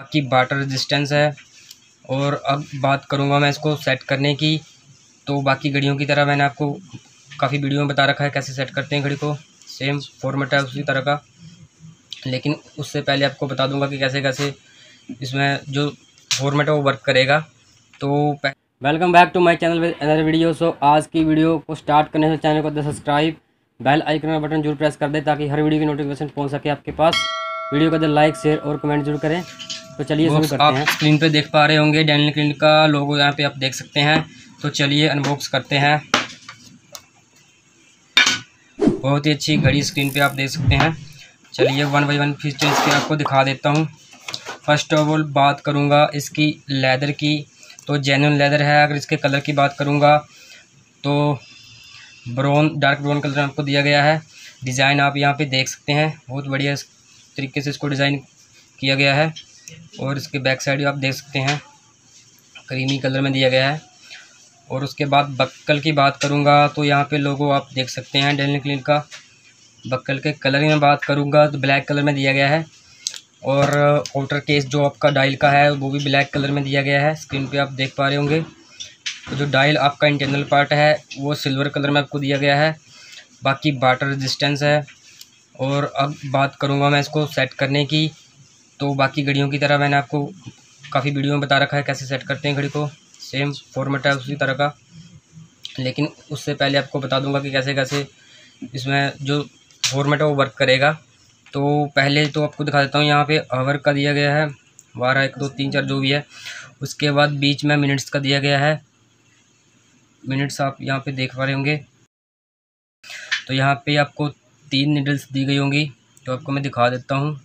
बाकी water resistance है। और अब बात करूँगा मैं इसको सेट करने की। तो बाकी घड़ियों की तरह मैंने आपको काफ़ी वीडियो में बता रखा है कैसे सेट करते हैं घड़ी को। सेम फॉर्मेट है उसी तरह का। लेकिन उससे पहले आपको बता दूँगा कि कैसे कैसे इसमें जो फॉर्मेट है वो वर्क करेगा। तो welcome back to my channel with other video so आज की वीडियो को स्टार्ट करने से चैनल को सब्सक्राइब बेल आइकन का बटन ज़रूर प्रेस कर दें ताकि हर वीडियो की नोटिफिकेशन पहुँच सके आपके पास। वीडियो को अंदर लाइक शेयर और कमेंट ज़रूर करें। तो चलिए शुरू करते आप हैं। स्क्रीन पे देख पा रहे होंगे डैनियल क्लिनिक का लोगो यहाँ पे आप देख सकते हैं। तो चलिए अनबॉक्स करते हैं। बहुत ही अच्छी घड़ी स्क्रीन पे आप देख सकते हैं। चलिए वन बाई वन फीचर्स के आपको दिखा देता हूँ। फ़र्स्ट ऑफ़ ऑल बात करूँगा इसकी लेदर की। तो जेन्यून लेदर है अगर इसके कलर की बात करूँगा तो ब्राउन डार्क ब्राउन कलर आपको दिया गया है। डिज़ाइन आप यहाँ पे देख सकते हैं। बहुत बढ़िया तरीके से इसको डिज़ाइन किया गया है। और इसके बैक साइड आप देख सकते हैं। क्रीमी कलर में दिया गया है। और उसके बाद बक्कल की बात करूँगा तो यहाँ पे लोगो आप देख सकते हैं डेल क्लिन का। बक्कल के कलर में बात करूँगा तो ब्लैक कलर में दिया गया है। और आउटर केस जो आपका डायल का है, वो भी ब्लैक कलर में दिया गया है। स्क्रीन पे आप देख पा रहे होंगे। तो जो डायल आपका इंटरनल पार्ट है, वो सिल्वर कलर में आपको दिया गया है। बाकी वाटर रेजिस्टेंस है। और अब बात करूँगा मैं इसको सेट करने की। तो बाकी घड़ियों की तरह मैंने आपको काफ़ी वीडियो में बता रखा है कैसे सेट करते हैं घड़ी को। सेम फॉर्मेट है उसी तरह का। लेकिन उससे पहले आपको बता दूँगा कि कैसे कैसे इसमें जो फॉर्मेट है वो वर्क करेगा। तो पहले तो आपको दिखा देता हूँ, यहाँ पे आवर का दिया गया है। बारह, एक, दो, तीन, चार, जो भी है। उसके बाद बीच में मिनट्स का दिया गया है। मिनट्स आप यहाँ पे देख पा रहे होंगे। तो यहाँ पे आपको तीन नीडल्स दी गई होंगी तो आपको मैं दिखा देता हूँ।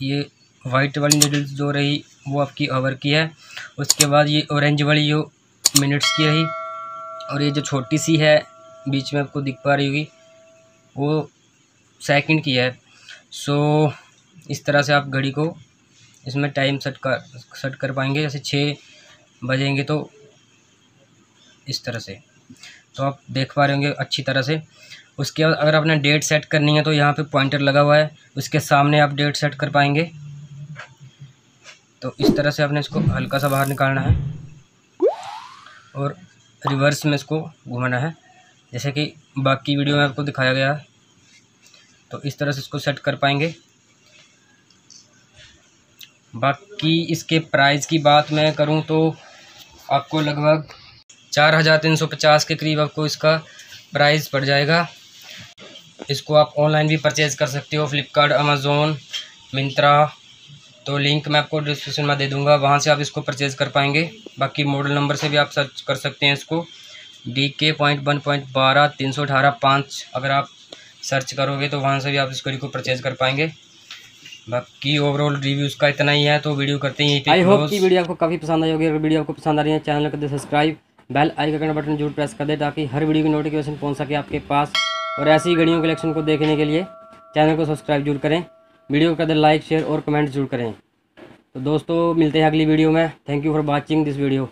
ये वाइट वाली नीडल्स जो रही, वो आपकी आवर की है। उसके बाद ये ऑरेंज वाली जो मिनट्स की रही, और ये जो छोटी सी है, बीच में आपको दिख पा रही होगी, वो सेकंड की है। सो इस तरह से आप घड़ी को इसमें टाइम सेट कर सेट कर पाएँगे, जैसे छः बजेंगे तो इस तरह से। तो आप देख पा रहे होंगे अच्छी तरह से। उसके बाद अगर आपने डेट सेट करनी है तो यहाँ पे पॉइंटर लगा हुआ है। उसके सामने आप डेट सेट कर पाएँगे। तो इस तरह से आपने इसको हल्का सा बाहर निकालना है और रिवर्स में इसको घुमाना है। जैसे कि बाकी वीडियो में आपको दिखाया गया है। तो इस तरह से इसको सेट कर पाएँगे। बाकी इसके प्राइस की बात मैं करूँ तो आपको लगभग चार हज़ार तीन सौ पचास के करीब आपको इसका प्राइस पड़ जाएगा। इसको आप ऑनलाइन भी परचेज़ कर सकते हो फ्लिपकार्ट अमेज़ोन मिंत्रा। तो लिंक मैं आपको डिस्क्रिप्शन में दे दूँगा वहाँ से आप इसको परचेज़ कर पाएँगे। बाकी मॉडल नंबर से भी आप सर्च कर सकते हैं इसको। डी के पॉइंट वन पॉइंट बारह तीन सौ अठारह पाँच अगर आप सर्च करोगे तो वहाँ से भी आप इस घड़ी को परचेज़ कर पाएँगे। बाकी ओवरऑल रिव्यूज़ का इतना ही है तो वीडियो करते हैं आई होप की वीडियो आपको काफ़ी पसंद आई होगी। अगर वीडियो आपको पसंद आ रही है चैनल कर दे सब्सक्राइब बेल आइकन बटन ज़रूर प्रेस कर दे ताकि हर वीडियो की नोटिफिकेशन पहुँच सके आपके पास। और ऐसी घड़ियों कलेक्शन को देखने के लिए चैनल को सब्सक्राइब ज़रूर करें। वीडियो का लाइक शेयर और कमेंट ज़रूर करें। तो दोस्तों, मिलते हैं अगली वीडियो में। Thank you for watching this video